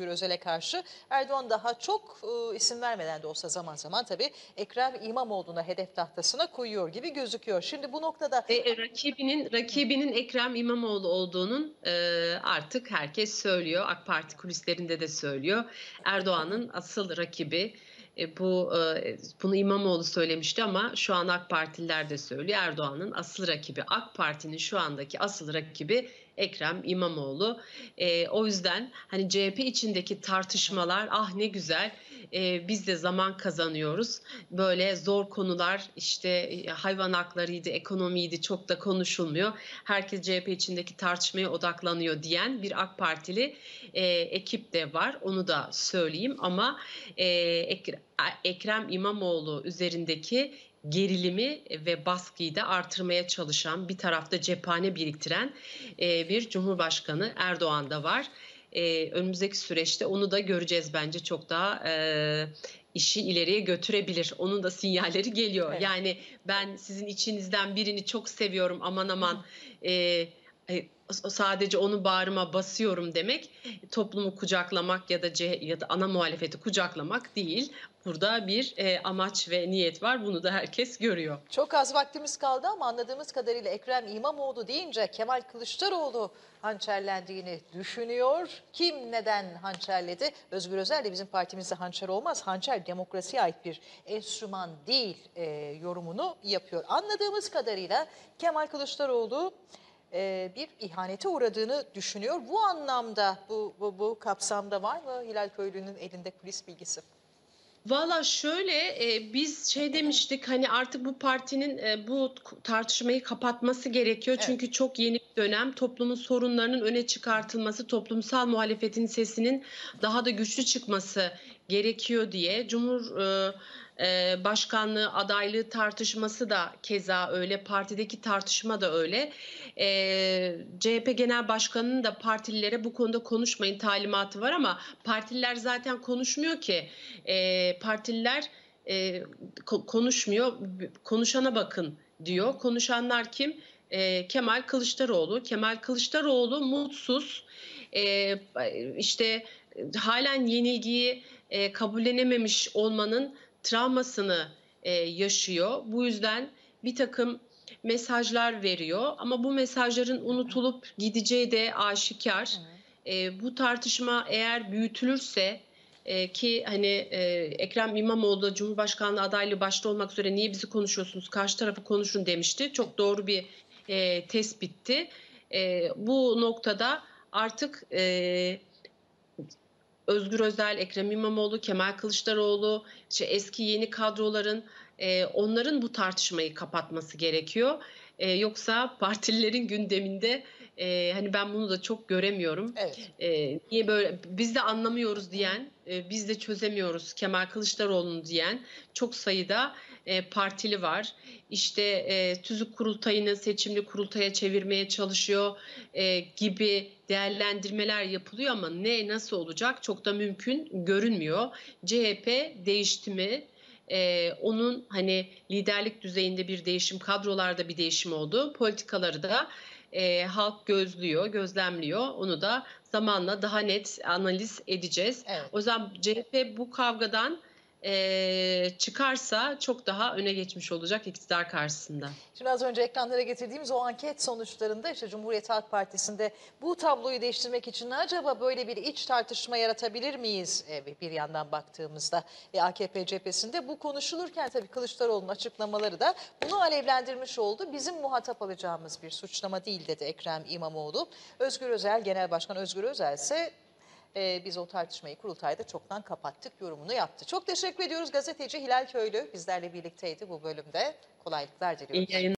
Özgür Özel'e karşı. Erdoğan daha çok e, isim vermeden de olsa zaman zaman tabii Ekrem İmamoğlu'na hedef tahtasına koyuyor gibi gözüküyor. Şimdi bu noktada E, e, rakibinin rakibinin Ekrem İmamoğlu olduğunun e, artık herkes söylüyor. AK Parti kulislerinde de söylüyor. Erdoğan'ın asıl rakibi e, bu e, bunu İmamoğlu söylemişti ama şu an AK Partililer de söylüyor. Erdoğan'ın asıl rakibi AK Parti'nin şu andaki asıl rakibi Ekrem İmamoğlu. E, o yüzden hani CHP içindeki tartışmalar ah ne güzel e, biz de zaman kazanıyoruz. Böyle zor konular işte e, hayvan haklarıydı, ekonomiydi çok da konuşulmuyor. Herkes CHP içindeki tartışmaya odaklanıyor diyen bir AK Partili e, ekip de var. Onu da söyleyeyim ama e, Ek- Ekrem İmamoğlu üzerindeki gerilimi ve baskıyı da artırmaya çalışan bir tarafta cephane biriktiren e, bir Cumhurbaşkanı Erdoğan da var. E, önümüzdeki süreçte onu da göreceğiz bence çok daha e, işi ileriye götürebilir. Onun da sinyalleri geliyor. Evet. Yani ben sizin içinizden birini çok seviyorum aman aman e, e, sadece onu bağrıma basıyorum demek toplumu kucaklamak ya da ce- ya da ana muhalefeti kucaklamak değil. Burada bir e, amaç ve niyet var. Bunu da herkes görüyor. Çok az vaktimiz kaldı ama anladığımız kadarıyla Ekrem İmamoğlu deyince Kemal Kılıçdaroğlu hançerlendiğini düşünüyor. Kim neden hançerledi? Özgür Özel de bizim partimizde hançer olmaz. Hançer demokrasiye ait bir enstrüman değil e, yorumunu yapıyor. Anladığımız kadarıyla Kemal Kılıçdaroğlu e, bir ihanete uğradığını düşünüyor. Bu anlamda bu, bu, bu kapsamda var mı Hilal Köylü'nün elinde kulis bilgisi? Valla şöyle e, biz şey demiştik hani artık bu partinin e, bu tartışmayı kapatması gerekiyor. Evet. Çünkü çok yeni bir dönem toplumun sorunlarının öne çıkartılması, toplumsal muhalefetin sesinin daha da güçlü çıkması gerekiyor diye Cumhur e, e, Başkanlığı adaylığı tartışması da keza öyle, partideki tartışma da öyle. E, CHP Genel Başkanı'nın da partililere bu konuda konuşmayın talimatı var ama partililer zaten konuşmuyor ki. E, partililer e, ko- konuşmuyor, konuşana bakın diyor. Konuşanlar kim? E, Kemal Kılıçdaroğlu. Kemal Kılıçdaroğlu mutsuz. E, işte halen yenilgiyi e, kabullenememiş olmanın travmasını e, yaşıyor. Bu yüzden bir takım mesajlar veriyor ama bu mesajların unutulup gideceği de aşikar. E, bu tartışma eğer büyütülürse e, ki hani e, Ekrem İmamoğlu da Cumhurbaşkanlığı adaylığı başta olmak üzere niye bizi konuşuyorsunuz karşı tarafı konuşun demişti. Çok doğru bir e, tespitti. E, bu noktada artık e, Özgür Özel, Ekrem İmamoğlu, Kemal Kılıçdaroğlu, işte eski yeni kadroların e, onların bu tartışmayı kapatması gerekiyor. E, yoksa partililerin gündeminde e, hani ben bunu da çok göremiyorum. Evet. E, niye böyle biz de anlamıyoruz diyen, e, biz de çözemiyoruz Kemal Kılıçdaroğlu'nu diyen çok sayıda e, partili var. İşte e, tüzük kurultayını seçimli kurultaya çevirmeye çalışıyor e, gibi değerlendirmeler yapılıyor ama ne nasıl olacak çok da mümkün görünmüyor. CHP değişti mi? Ee, onun hani liderlik düzeyinde bir değişim, kadrolarda bir değişim oldu. Politikaları da e, halk gözlüyor, gözlemliyor. Onu da zamanla daha net analiz edeceğiz. Evet. O yüzden CHP bu kavgadan e, çıkarsa çok daha öne geçmiş olacak iktidar karşısında. Şimdi az önce ekranlara getirdiğimiz o anket sonuçlarında işte Cumhuriyet Halk Partisi'nde bu tabloyu değiştirmek için acaba böyle bir iç tartışma yaratabilir miyiz e, bir yandan baktığımızda e, AKP cephesinde bu konuşulurken tabii Kılıçdaroğlu'nun açıklamaları da bunu alevlendirmiş oldu. Bizim muhatap alacağımız bir suçlama değil dedi Ekrem İmamoğlu. Özgür Özel, Genel Başkan Özgür Özel ise e, biz o tartışmayı kurultayda çoktan kapattık yorumunu yaptı. Çok teşekkür ediyoruz gazeteci Hilal Köylü bizlerle birlikteydi bu bölümde. Kolaylıklar diliyoruz. İyi yayınlar.